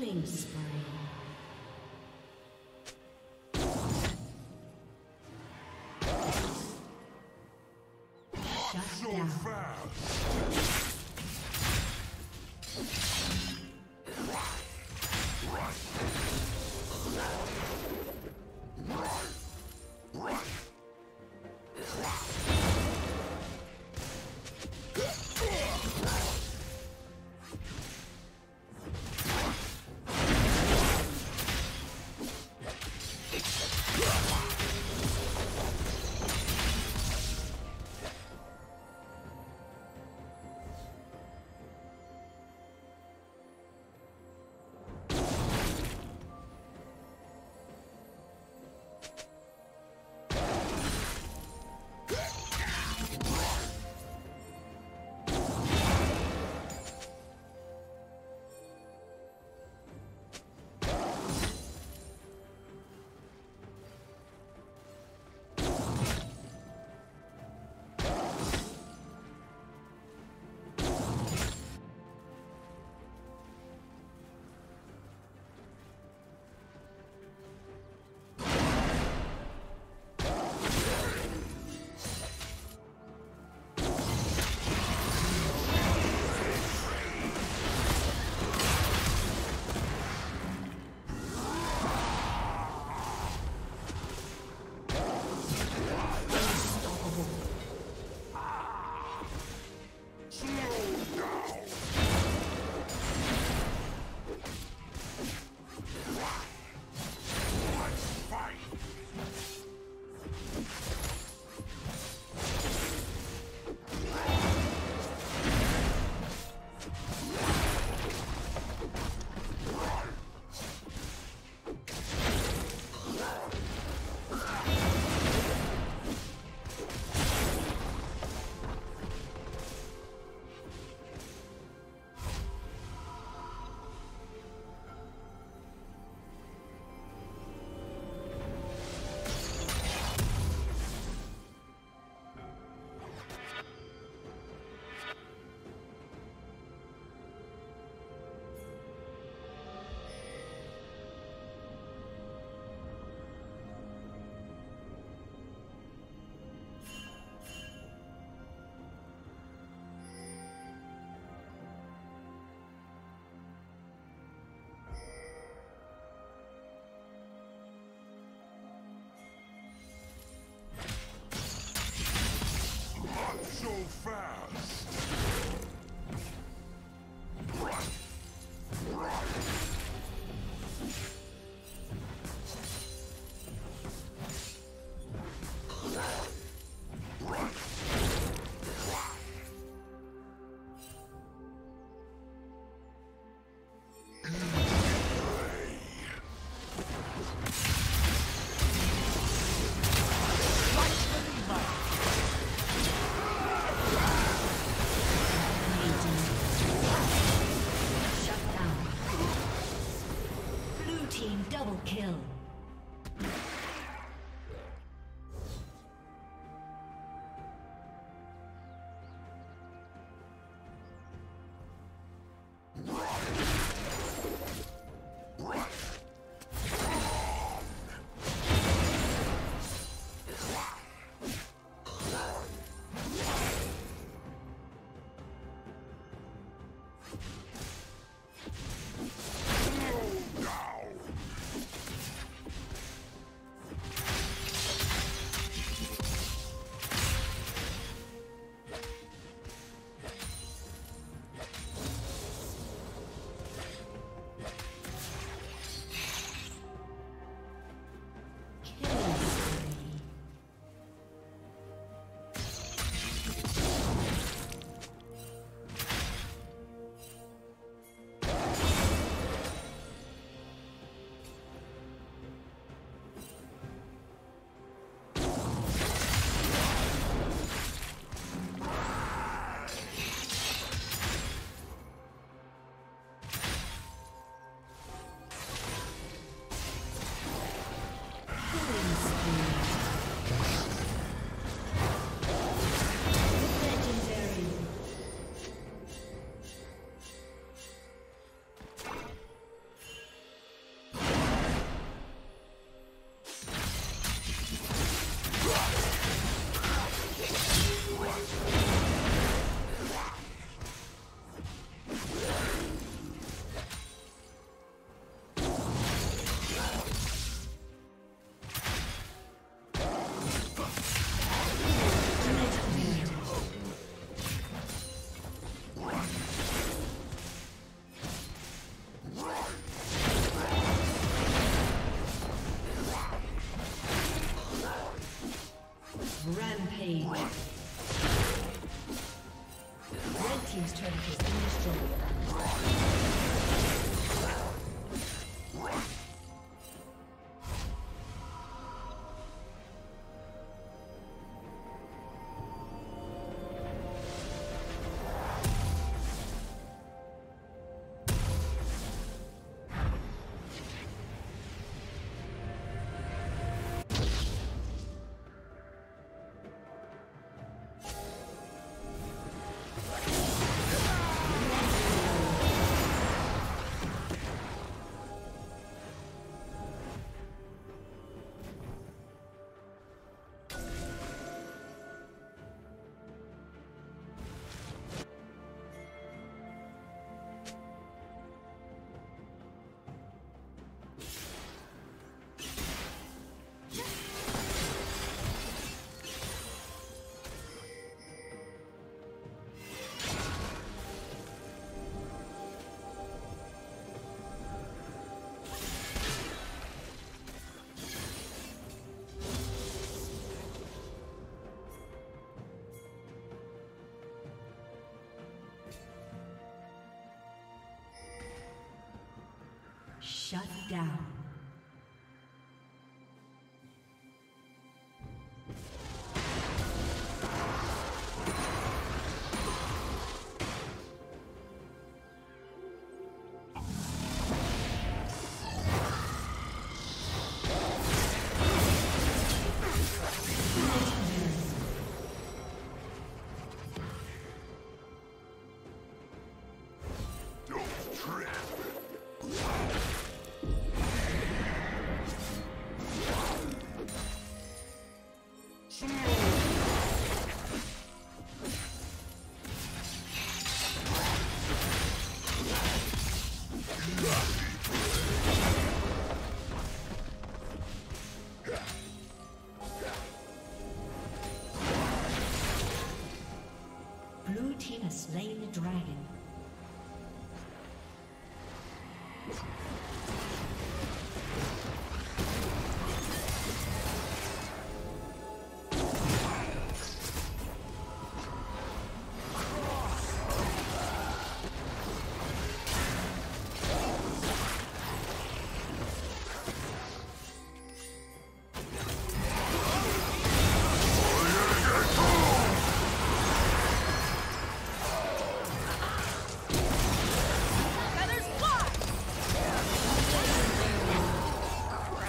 Killing spree. Double kill. team destroyed. Shut down. Dragon.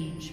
age.